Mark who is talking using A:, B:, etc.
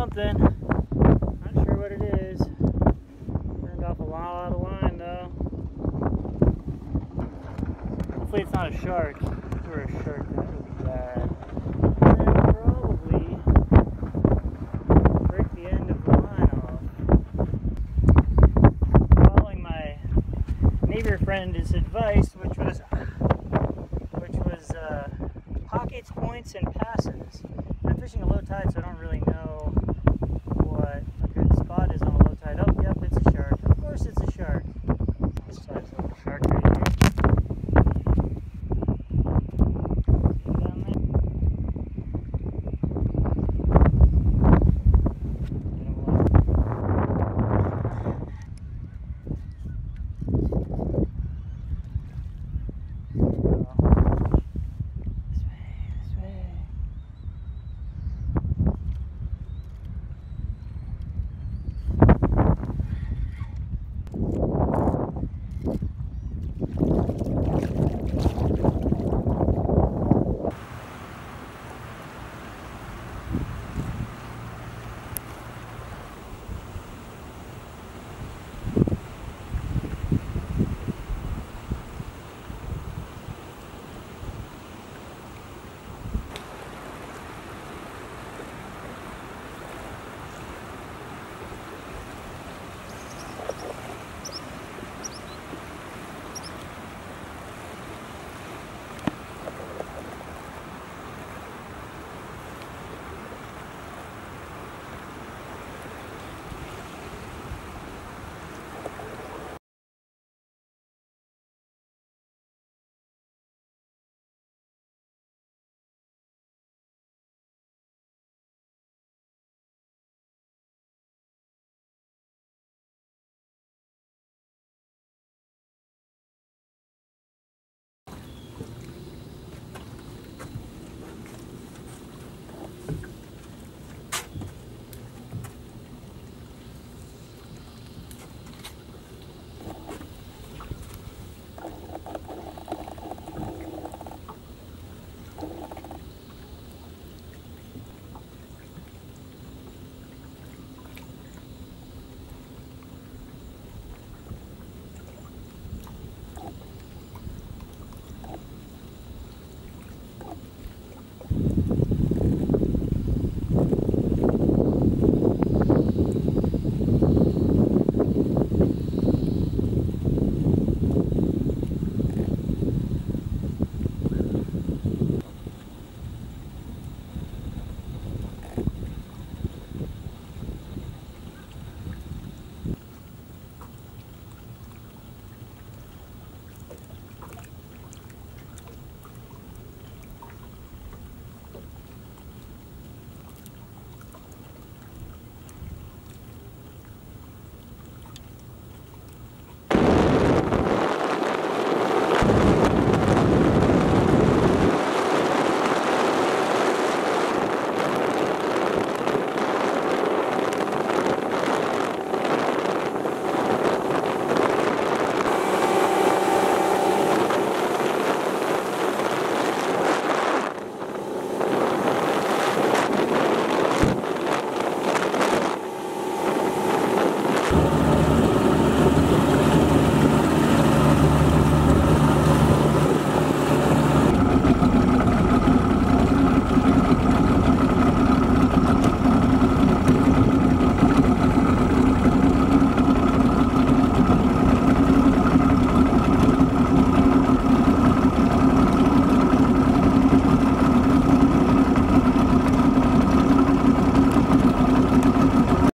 A: something. Not sure what it is. Turned off a lot of line though. Hopefully it's not a shark. If it were a shark, that would be bad. And then probably break the end of the line off. Following my neighbor friend's advice, which was which was uh, pockets, points, and passes. I'm fishing a low tide, so I don't